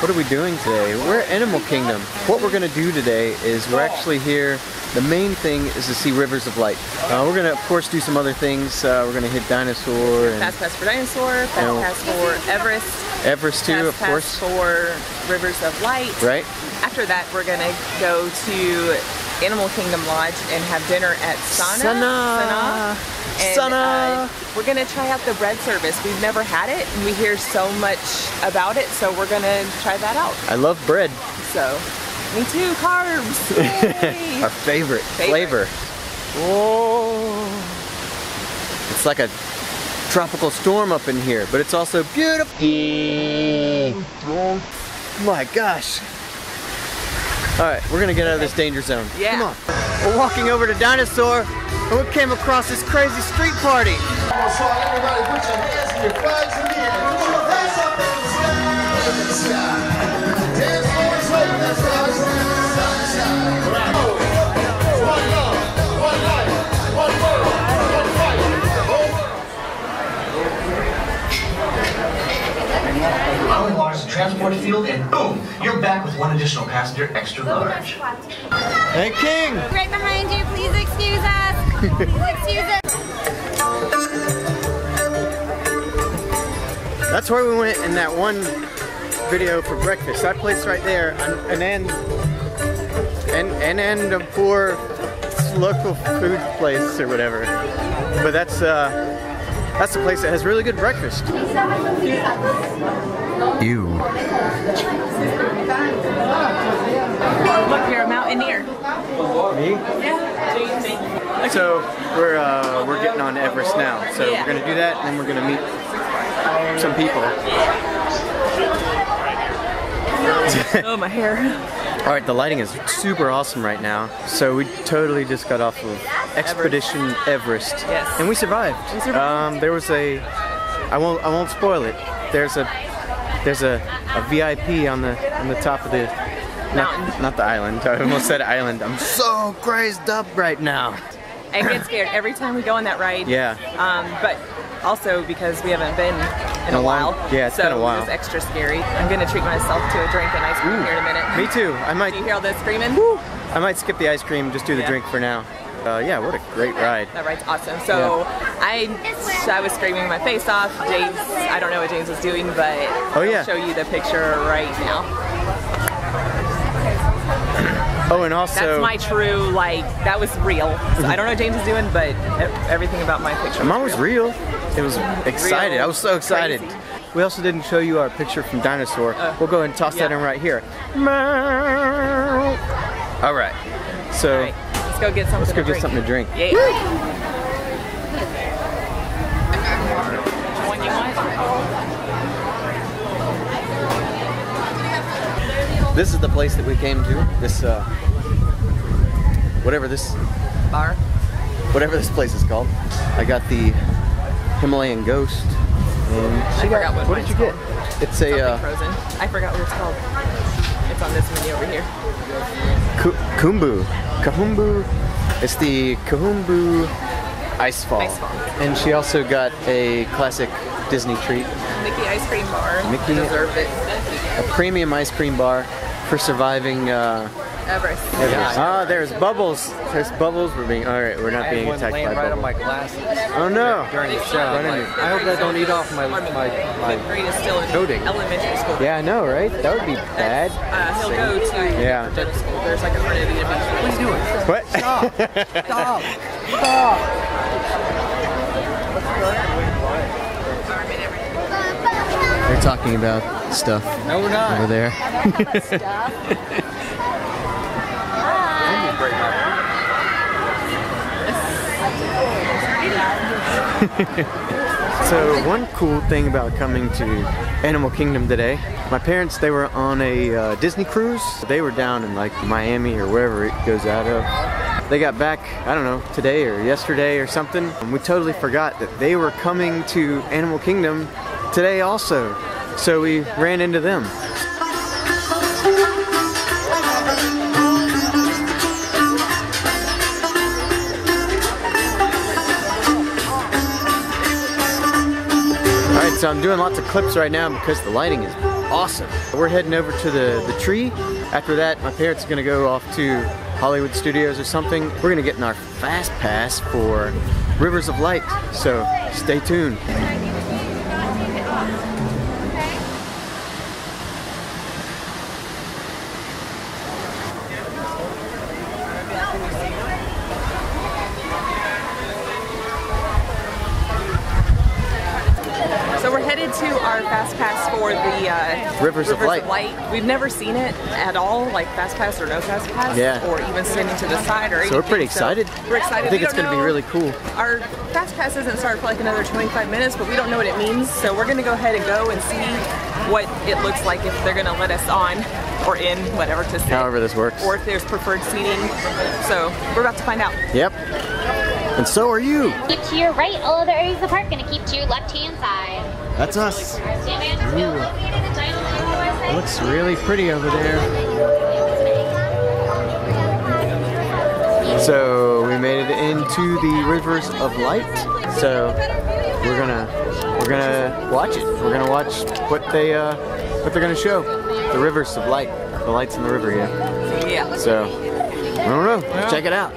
what are we doing today? We're at Animal Kingdom. What we're gonna do today is we're actually here. The main thing is to see Rivers of Light. Uh, we're gonna, of course, do some other things. Uh, we're gonna hit Dinosaur and Fast Pass for Dinosaur, Fast No. Pass for Everest, Everest too, Fast of Pass course. for Rivers of Light. Right? After that, we're gonna go to Animal Kingdom Lodge and have dinner at Sanaa. Sanaa. And, Sanaa. uh, we're gonna try out the bread service. We've never had it, and we hear so much about it, so we're gonna try that out. I love bread. So, me too, carbs. Our favorite, Favorite. flavor. Whoa. It's like a tropical storm up in here, but it's also beautiful. My gosh. All right, we're gonna get out of this danger zone. Yeah. Come on. We're walking over to Dinosaur, and we came across this crazy street party. Everybody put your hands and your flags in the air. Put your hands up in the sky. In the sky. Island Waters and Transport Field, and boom, you're back with one additional passenger extra large. Hey, King. Right behind you, please excuse us. Excuse us. That's where we went in that one video for breakfast. That place right there, an, an end, an, an end of poor local food place or whatever. But that's uh, that's the place that has really good breakfast. Ew. Look, you're a mountaineer. Me? Yeah. So we're uh, we're getting on Everest now. So Yeah. we're gonna do that, and then we're gonna meet some people. Oh, my hair. All right, the lighting is super awesome right now. So we totally just got off of Expedition Everest, Yes. and we survived. We survived. Um, there was a, I won't, I won't spoil it. There's a, there's a, a VIP on the on the top of the not, not the island. I almost said island. I'm so crazed up right now. I get scared every time we go on that ride. Yeah. Um, but also because we haven't been in A a, long- while. yeah, it's so been a while. it's extra scary. I'm gonna treat myself to a drink and ice cream here in a minute. Me too. I might, Do you hear all the screaming? I might skip the ice cream. Just do the Yeah. drink for now. Uh, yeah, what a great ride. That ride's awesome. So I, I was screaming my face off. James, I don't know what James was doing, but Oh, yeah. I'll show you the picture right now. Oh, and also, That's my true like. That was real. So I don't know what James is doing, but everything about my picture. Mine was real. It was excited. Real I was so excited. crazy. We also didn't show you our picture from Dinosaur. Uh, we'll go ahead and toss that in right here. All right. So All right, let's go get something. let's go get drink. something to drink. Yeah. This is the place that we came to. This uh, whatever this Bar. whatever this place is called. I got the Himalayan Ghost. And she I got, forgot what what did you get? It's a Something uh, frozen. I forgot what it's called. It's on this menu over here. Ku- Khumbu. Kahumbu. It's the Kahumbu Ice Fall. Ice And she also got a classic Disney treat, Mickey ice cream bar. Mickey- deserved it. a premium ice cream bar for surviving uh, Everest. Everest. Ah, there's bubbles. There's bubbles. We're being all right. We're not being attacked by laying right on bubbles. my glasses Oh no! during the show. Right I'm like. I hope that don't eat off my my my. Fifth grade is still in Coding. elementary school. Yeah, I know, right? That would be bad. Uh, he'll go to Yeah. middle school. There's like a front of Vita Beach. What are you doing? What? Stop! Stop! They're talking about stuff No, we're not. over there. So one cool thing about coming to Animal Kingdom today, my parents they were on a uh, Disney cruise. They were down in like Miami or wherever it goes out of. They got back, I don't know, today or yesterday or something. And we totally forgot that they were coming to Animal Kingdom today also. So we ran into them. Alright, so I'm doing lots of clips right now because the lighting is awesome. We're heading over to the, the tree. After that, my parents are gonna go off to Hollywood Studios or something. We're gonna get in our fast pass for Rivers of Light. So stay tuned. Rivers of Light. We've never seen it at all, like fast pass or no fast pass, Yeah. or even standing to the side or. So we're pretty excited. we're excited. I think We it's gonna be really cool. Our fast pass doesn't start for like another 25 minutes, but we don't know what it means. So we're gonna go ahead and go and see what it looks like if they're gonna let us on or in, whatever to sit. However this works. Or if there's preferred seating. So we're about to find out. Yep. And so are you. Keep to your right. All other areas of the park gonna keep to your left-hand side. That's us. Stand Andersville located in Dynamo on the west side. Looks really pretty over there. So we made it into the Rivers of Light. So we're gonna we're gonna watch it. We're gonna watch what they uh, what they're gonna show. The Rivers of Light. The lights in the river, yeah. Yeah. So I don't know. Let's check it out.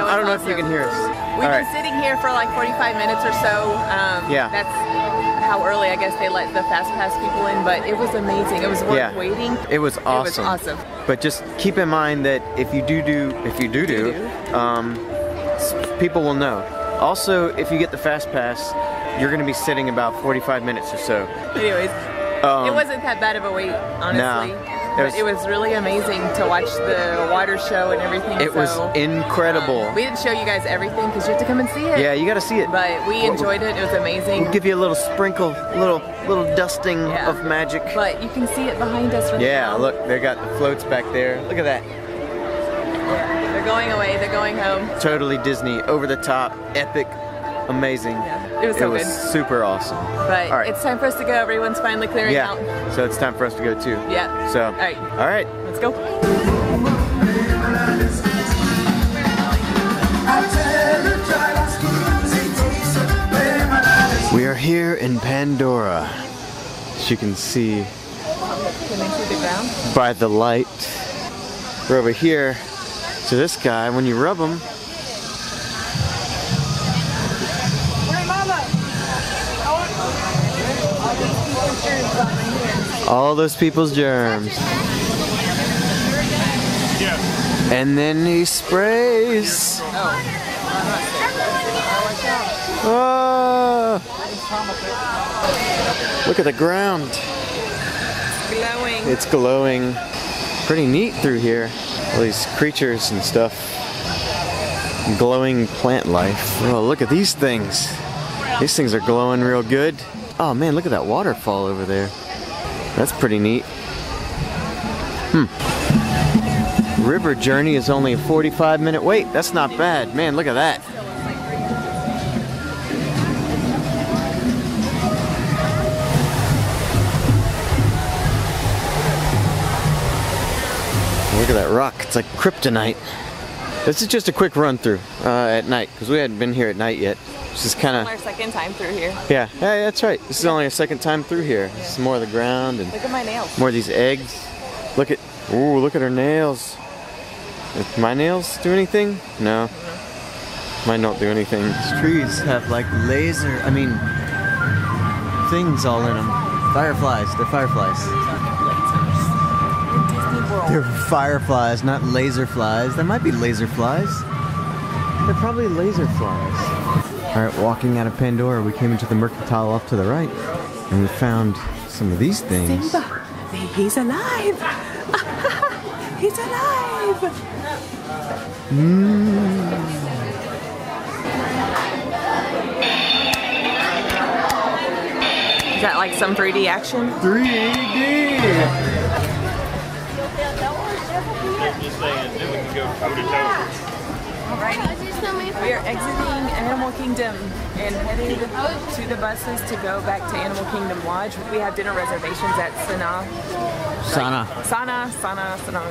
Awesome. I don't know if you can hear us. We've All been right. sitting here for like 45 minutes or so. Um, Yeah. That's how early I guess they let the fast pass people in, but it was amazing. It was worth Yeah. waiting. It was It was awesome. awesome. But just keep in mind that if you do do, if you do do, um, people will know. Also, if you get the fast pass, you're going to be sitting about 45 minutes or so. Anyways, Um, it wasn't that bad of a wait, honestly. It but was- it was really amazing to watch the water show and everything. It was so, incredible. um, we didn't show you guys everything because you have to come and see it. yeah, you got to see it. But we enjoyed it. It was amazing. We'll give you a little sprinkle, little little dusting Yeah. of magic. but you can see it behind us right Yeah, now. look, they got the floats back there. Look at that. They're going away. They're going home. Totally Disney, over the top, epic, amazing. Yeah, it was so it was good. super awesome. But right. it's time for us to go. Everyone's finally clearing Yeah, out. so it's time for us to go too. Yeah. So, All right. all right. Let's go. We are here in Pandora. As you can see Can they see the ground? by the light. We're over here. So this guy, when you rub him, all those people's germs. And then he sprays. Oh. Look at the ground. Glowing. It's glowing. Pretty neat through here. All these creatures and stuff. Glowing plant life. Oh, look at these things. These things are glowing real good. Oh man, look at that waterfall over there. That's pretty neat. Hmm. River journey is only a 45 minute wait. That's not bad. Man, look at that. Look at that rock. It's like kryptonite. This is just a quick run through uh, at night because we hadn't been here at night yet. This is kind of Our second time through here. yeah. Yeah, that's right. This is only our second time through here. This is more of the ground and Look at my nails. more of these eggs. Look at ooh, look at her nails. If my nails do anything? No. Mm-hmm. Mine don't do anything. These trees have like laser. I mean, things all in them. Fireflies. They're fireflies. They're fireflies, not laser flies. There might be laser flies. They're probably laser flies. All right, walking out of Pandora, we came into the mercantile off to the right, and we found some of these things. He's alive. He's alive. Hmm. Is that like some 3D action? 3D. We are exiting Animal Kingdom and heading to the buses to go back to Animal Kingdom Lodge. We have dinner reservations at Sanaa. Sanaa. Sanaa, Sanaa, Sanaa.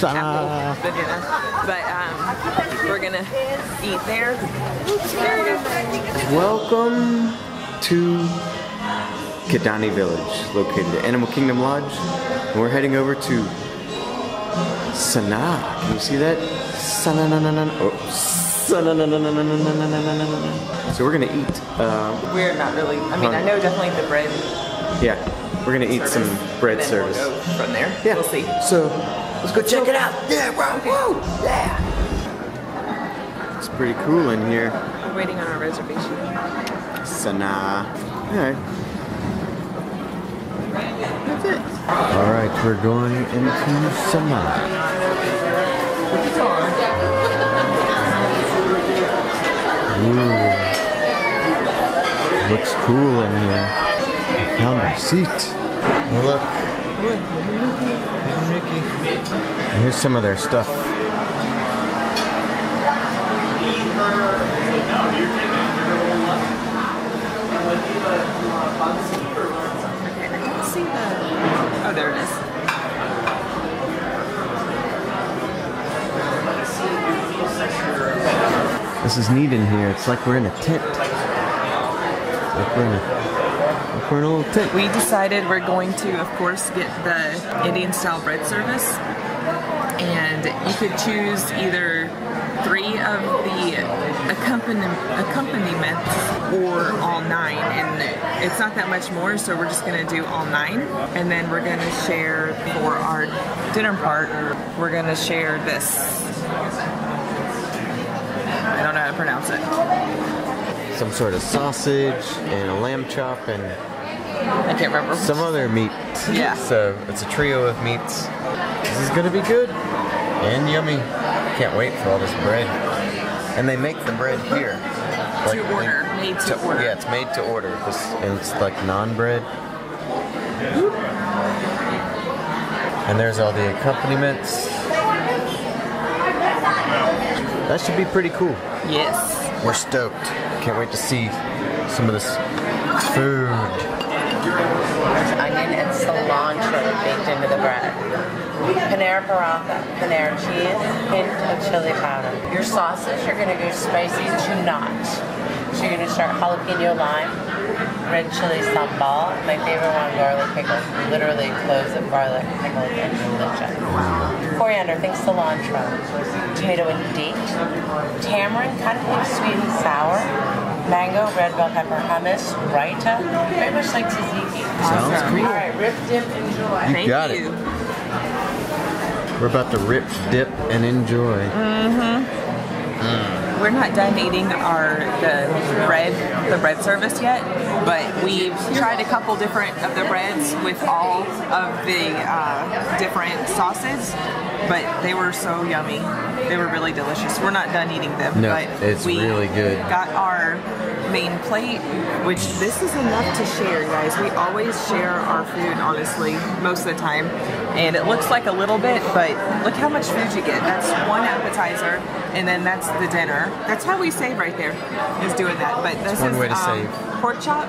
Sanaa. Apple, the dinner. But um, we're gonna eat there. Welcome to Kidani Village, located at Animal Kingdom Lodge. And we're heading over to Sanaa. Can you see that? Sana na na na. Oh, so we're gonna eat. Uh, we're not really. I mean, I know definitely the bread. Yeah, we're gonna eat some bread service we'll from there. Yeah, we'll see. So let's go check it out. Yeah, wow, yeah. It's pretty cool in here. We're waiting on our reservation. Sanaa. All right. All right, we're going into Sanaa. Ooh. Looks cool in here. I found our seat. Look. Here's some of their stuff. Oh, there it is. This is neat in here. It's like we're in a tent. Like we're in a, like we're in a little tent. We decided we're going to, of course, get the Indian style bread service. And you could choose either three of the accompan- accompaniments or all nine, and it's not that much more, so we're just gonna do all nine, and then we're gonna share for our dinner part. We're gonna share this. I don't know how to pronounce it. Some sort of sausage and a lamb chop and I can't remember. some other meat. Yeah. So it's a trio of meats. This is gonna be good and yummy. Can't wait for all this bread. And they make the bread here. To order, made to order. Yeah, it's made to order. This, and it's like naan bread. And there's all the accompaniments. That should be pretty cool. Yes. We're stoked. Can't wait to see some of this food. onion and cilantro baked into the bread. Paneer Paratha, Paneer cheese, hint of chili powder. Your sausage, you're gonna go spicy to not. So you're gonna start jalapeno lime, red chili sambal, my favorite one, garlic pickle. Literally cloves of garlic pickled and delicious. Coriander, think cilantro. Tomato and date. Tamarind, kind of like sweet and sour. Mango, red bell pepper hummus, raita, very much like tzatziki. Sounds Awesome. cool. All right, rip, dip, enjoy. You Thank got you. it. We're about to rip, dip, and enjoy. Mm-hmm. We're not done eating our the bread, the bread service yet, but we've tried a couple different of the breads with all of the uh, different sauces, but they were so yummy. They were really delicious. We're not done eating them, No, but it's we really good. Got our main plate, which this is enough to share, guys. We always share our food, honestly, most of the time, and it looks like a little bit, but look how much food you get. That's one appetizer, and then that's the dinner. That's how we save right there, is doing that. But this one is way to um, save. pork chop.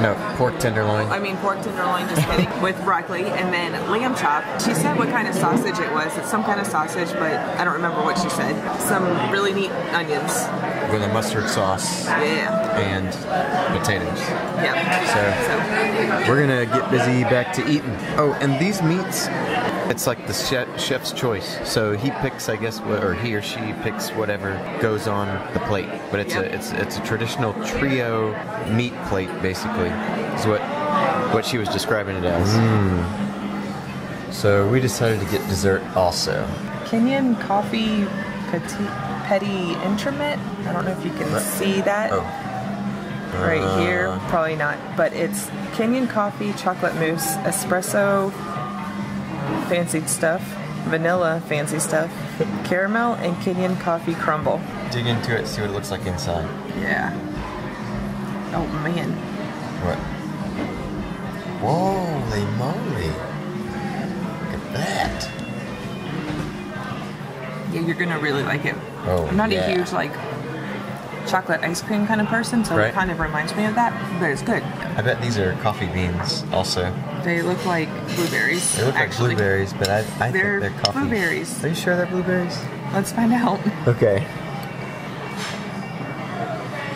No, pork tenderloin. I mean pork tenderloin, just kidding, with broccoli, and then lamb chop. She said what kind of sausage it was. It's some kind of sausage, but I don't remember what she said. Some really neat onions. With a mustard sauce Yeah. And potatoes. Yeah. So- so We're gonna get busy back to eating. Oh, and these meats, it's like the chef's choice. So he picks, I guess, what, or he or she picks whatever goes on the plate. But it's a it's it's a traditional trio meat plate, basically. Is what what she was describing it as. Mm. So we decided to get dessert also. Kenyan coffee petit, petty instrument. I don't know if you can see that Oh, right Uh. here. Probably not, but it's Kenyan coffee, chocolate mousse, espresso, fancy stuff, vanilla, fancy stuff, caramel, and Kenyan coffee crumble. dig into it, see what it looks like inside. Yeah. Oh man. What? Holy moly! Look at that. Yeah, you're gonna really like it. Oh, I'm not yeah. a huge like chocolate ice cream kind of person, so Right. it kind of reminds me of that, but it's good. I bet these are coffee beans also. They look like blueberries. They look actually. like blueberries, but I, I They're think they're coffee. blueberries. Are you sure they're blueberries? Let's find out. Okay.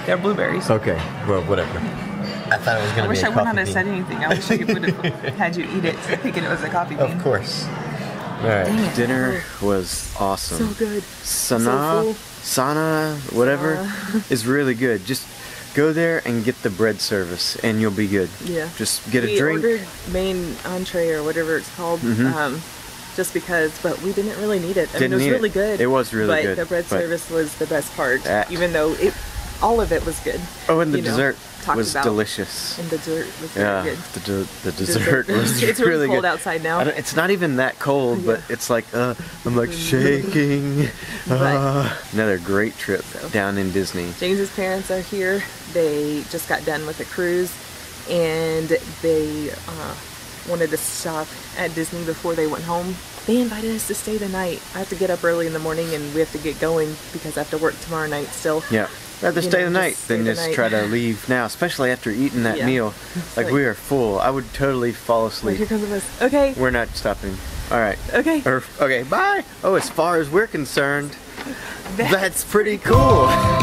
They're blueberries. Okay. Well, whatever. I thought it was gonna I wish I wouldn't have said anything. I wish I would have had you eat it, thinking it was a coffee bean. Of course. All right. Dinner was awesome. So good. Sanaa, full. Sanaa, whatever, is really good. Just go there and get the bread service, and you'll be good. Yeah. Just get we a drink. ordered main entree or whatever it's called, Mhm. um, just because, but we didn't really need it. I Didn't mean, it was need it. really good. It was really but good, But the bread service was the best part, That- even though it, all of it was good. Oh, and the know, dessert talked was about. delicious. And the dessert was Yeah, very good. the, de- the dessert, was it's really, really cold good. outside now. I don't- it's not even that cold, but it's like uh, I'm like shaking. Uh, another great trip down in Disney. James's parents are here. They just got done with a cruise, and they uh, wanted to stop at Disney before they went home. They invited us to stay the night. I have to get up early in the morning, and we have to get going because I have to work tomorrow night still. Yeah. Rather stay know, the night than the just night. try to leave now, especially after eating that Yeah. meal. Like, like- we are full. I would totally fall Like asleep. here comes the bus. Okay. We're not stopping. All right. Okay. Or, okay, bye. Oh, as far as we're concerned, that's pretty cool.